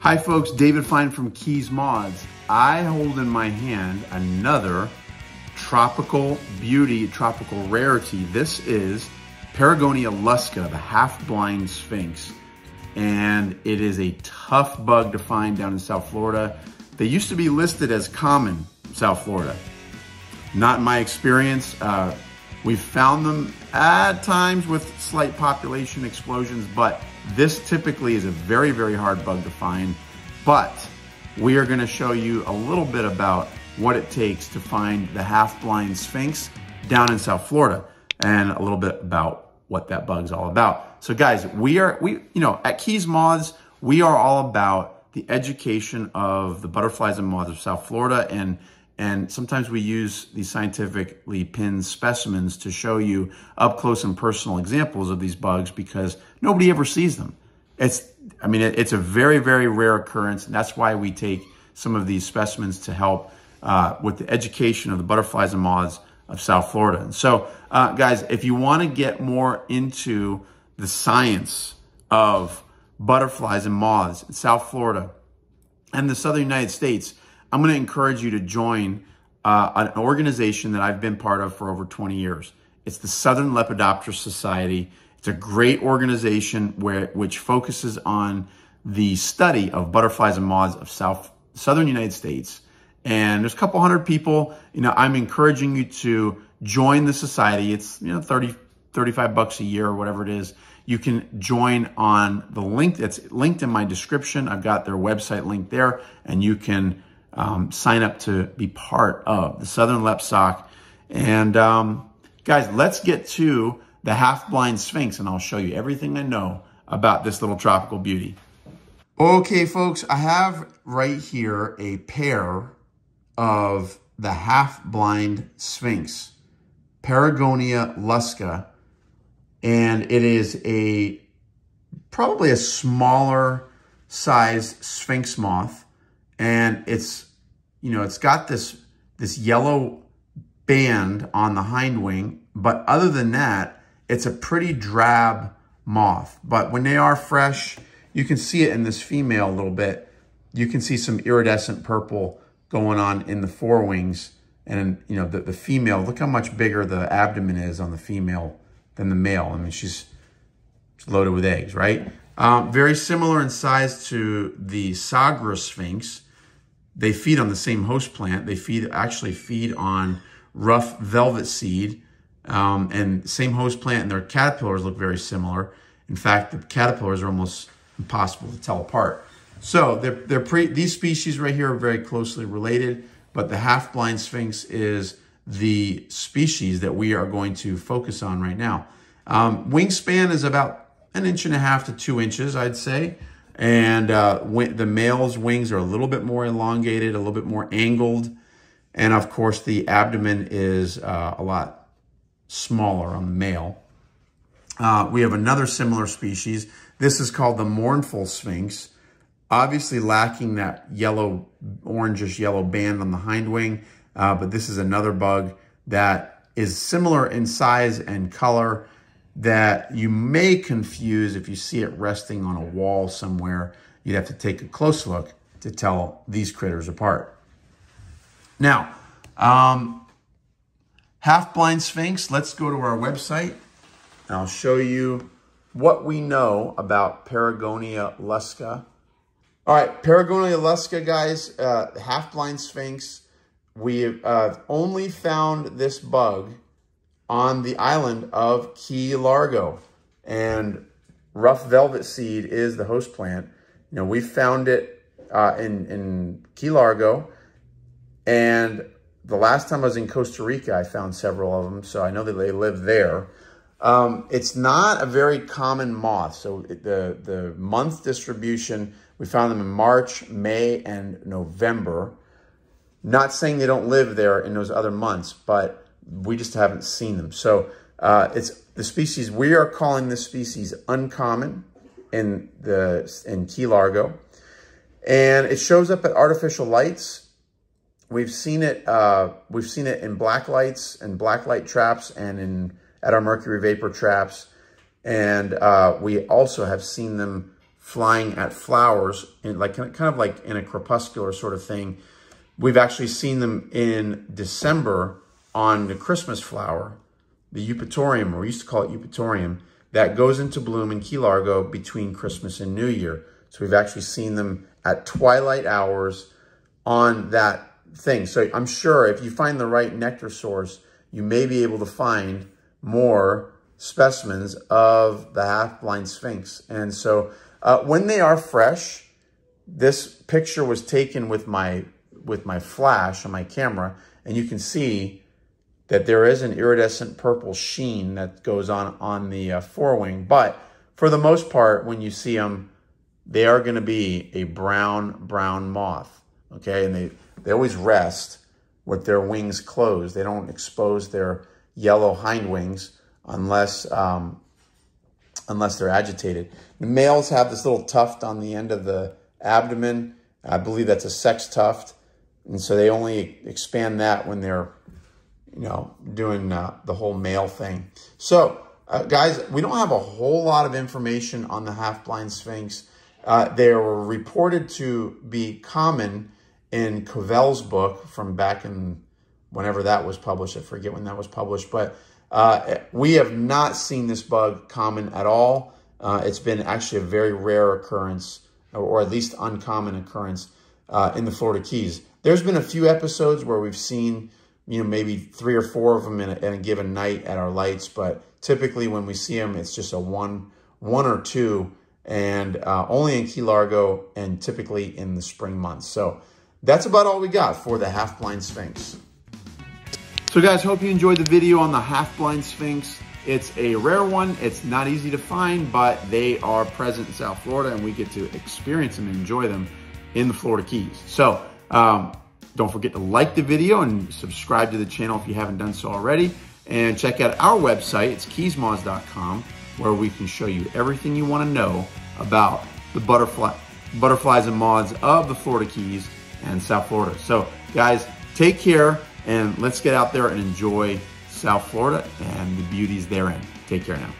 Hi folks, David Fine from Keys Moths. I hold in my hand another tropical beauty, tropical rarity. This is Perigonia lusca, the half-blind sphinx. And it is a tough bug to find down in South Florida. They used to be listed as common South Florida. Not in my experience. Uh, we've found them at times with slight population explosions, but this typically is a very, very hard bug to find, but we are gonna show you a little bit about what it takes to find the half-blind Sphinx down in South Florida and a little bit about what that bug's all about. So guys, we are, we you know, at Keys Moths, we are all about the education of the butterflies and moths of South Florida and and sometimes we use these scientifically pinned specimens to show you up close and personal examples of these bugs because nobody ever sees them. It's, I mean, it's a very, very rare occurrence. And that's why we take some of these specimens to help uh, with the education of the butterflies and moths of South Florida. And so, uh, guys, if you want to get more into the science of butterflies and moths in South Florida and the Southern United States, I'm going to encourage you to join uh, an organization that I've been part of for over 20 years. It's the Southern Lepidoptera Society. It's a great organization where which focuses on the study of butterflies and moths of South Southern United States. And there's a couple hundred people. You know, I'm encouraging you to join the society. It's, you know, 30, 35 bucks a year or whatever it is. You can join on the link that's linked in my description. I've got their website linked there and you can um, sign up to be part of the Southern Lepsoc. And um, guys, let's get to the half-blind Sphinx and I'll show you everything I know about this little tropical beauty. Okay, folks, I have right here a pair of the half-blind Sphinx, Perigonia lusca, and it is a probably a smaller size Sphinx moth and it's, you know, it's got this, this yellow band on the hind wing, but other than that, it's a pretty drab moth. But when they are fresh, you can see it in this female a little bit. You can see some iridescent purple going on in the forewings. And, you know, the, the female, look how much bigger the abdomen is on the female than the male. I mean, she's loaded with eggs, right? Um, very similar in size to the Sagra Sphinx. They feed on the same host plant. They feed actually feed on rough velvet seed um, and same host plant and their caterpillars look very similar. In fact, the caterpillars are almost impossible to tell apart. So they're, they're pre, these species right here are very closely related, but the half-blind sphinx is the species that we are going to focus on right now. Um, wingspan is about an inch and a half to two inches, I'd say. And uh, the male's wings are a little bit more elongated, a little bit more angled. And of course, the abdomen is uh, a lot smaller on the male. Uh, we have another similar species. This is called the mournful sphinx, obviously lacking that yellow, orangish yellow band on the hind wing. Uh, but this is another bug that is similar in size and color that you may confuse if you see it resting on a wall somewhere. You'd have to take a close look to tell these critters apart. Now, um, half-blind sphinx, let's go to our website I'll show you what we know about Perigonia lusca. All right, Perigonia lusca, guys, uh, half-blind sphinx. We uh, only found this bug on the island of Key Largo. And rough velvet seed is the host plant. You know, we found it uh, in, in Key Largo. And the last time I was in Costa Rica, I found several of them. So I know that they live there. Um, it's not a very common moth. So the, the month distribution, we found them in March, May, and November. Not saying they don't live there in those other months, but we just haven't seen them. So uh, it's the species, we are calling this species uncommon in, the, in Key Largo. And it shows up at artificial lights. We've seen it, uh, we've seen it in black lights and black light traps and in at our mercury vapor traps. And uh, we also have seen them flying at flowers, in like kind of like in a crepuscular sort of thing. We've actually seen them in December on the Christmas flower, the eupatorium, or we used to call it eupatorium, that goes into bloom in Key Largo between Christmas and New Year. So we've actually seen them at twilight hours on that thing. So I'm sure if you find the right nectar source, you may be able to find more specimens of the half-blind sphinx. And so uh, when they are fresh, this picture was taken with my with my flash on my camera, and you can see that there is an iridescent purple sheen that goes on on the uh, forewing. But for the most part, when you see them, they are going to be a brown, brown moth. Okay, and they, they always rest with their wings closed. They don't expose their yellow hind wings unless um, unless they're agitated. The males have this little tuft on the end of the abdomen. I believe that's a sex tuft. And so they only expand that when they're, you know, doing uh, the whole male thing. So, uh, guys, we don't have a whole lot of information on the half-blind sphinx. Uh, they were reported to be common in Covell's book from back in whenever that was published. I forget when that was published, but uh, we have not seen this bug common at all. Uh, it's been actually a very rare occurrence, or at least uncommon occurrence uh, in the Florida Keys. There's been a few episodes where we've seen, you know, maybe three or four of them in a, in a given night at our lights, but typically when we see them, it's just a one, one or two, and uh, only in Key Largo and typically in the spring months. So that's about all we got for the half-blind Sphinx. So guys, hope you enjoyed the video on the half-blind Sphinx. It's a rare one. It's not easy to find, but they are present in South Florida and we get to experience them and enjoy them in the Florida Keys. So um, don't forget to like the video and subscribe to the channel if you haven't done so already. And check out our website, it's keysmoths.com, where we can show you everything you want to know about the butterfly, butterflies and moths of the Florida Keys and South Florida. So guys, take care and let's get out there and enjoy South Florida and the beauties therein. Take care now.